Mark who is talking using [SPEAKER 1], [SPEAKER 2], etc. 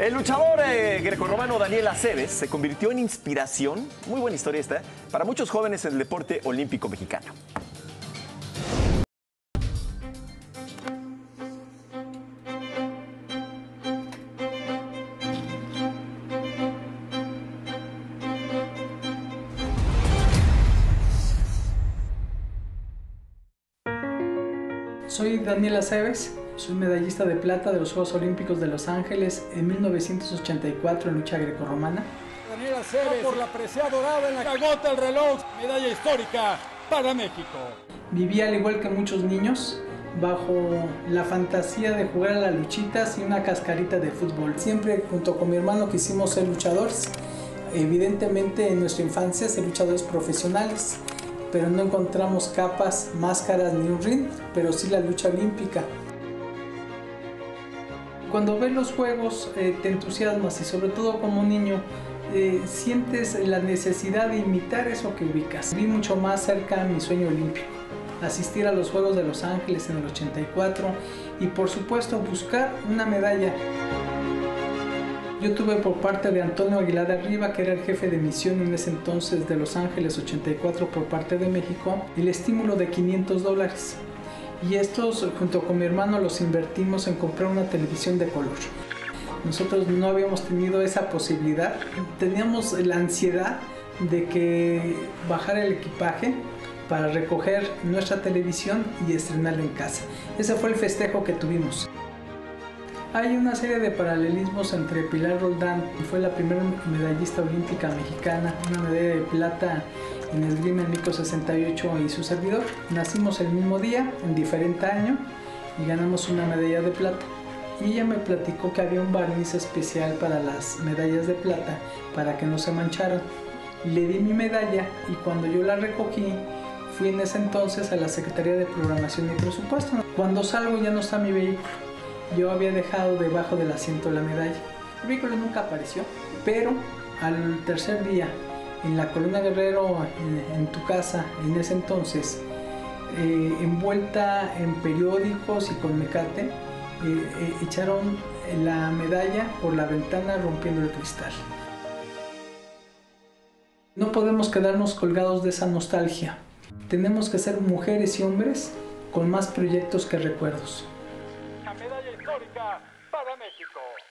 [SPEAKER 1] El luchador eh, grecorromano Daniel Aceves se convirtió en inspiración, muy buena historia esta, para muchos jóvenes en el deporte olímpico mexicano.
[SPEAKER 2] Soy Daniel Aceves, soy medallista de plata de los Juegos Olímpicos de Los Ángeles en 1984 en lucha grecorromana.
[SPEAKER 3] Daniel Aceves por la presea dorada en la cagota el reloj, medalla histórica para México.
[SPEAKER 2] Viví al igual que muchos niños bajo la fantasía de jugar a las luchitas y una cascarita de fútbol. Siempre junto con mi hermano quisimos ser luchadores. Evidentemente en nuestra infancia ser luchadores profesionales pero no encontramos capas, máscaras ni un ring, pero sí la lucha olímpica. Cuando ves los juegos eh, te entusiasmas y sobre todo como niño eh, sientes la necesidad de imitar eso que ubicas. Vi mucho más cerca mi sueño olímpico, asistir a los Juegos de Los Ángeles en el 84 y por supuesto buscar una medalla. Yo tuve por parte de Antonio Aguilar Arriba, que era el jefe de misión en ese entonces de Los Ángeles 84 por parte de México, el estímulo de 500 dólares. Y estos, junto con mi hermano, los invertimos en comprar una televisión de color. Nosotros no habíamos tenido esa posibilidad. Teníamos la ansiedad de que bajara el equipaje para recoger nuestra televisión y estrenarla en casa. Ese fue el festejo que tuvimos. Hay una serie de paralelismos entre Pilar Roldán, que fue la primera medallista olímpica mexicana, una medalla de plata en el esgrima en 1968 y su servidor. Nacimos el mismo día, en diferente año, y ganamos una medalla de plata. Y ella me platicó que había un barniz especial para las medallas de plata, para que no se mancharan. Le di mi medalla y cuando yo la recogí, fui en ese entonces a la Secretaría de Programación y Presupuesto. Cuando salgo ya no está mi vehículo yo había dejado debajo del asiento la medalla. El vehículo nunca apareció, pero al tercer día, en la Columna Guerrero, en, tu casa, en ese entonces, eh, envuelta en periódicos y con mecate, eh, eh, echaron la medalla por la ventana rompiendo el cristal. No podemos quedarnos colgados de esa nostalgia. Tenemos que ser mujeres y hombres con más proyectos que recuerdos histórica para México.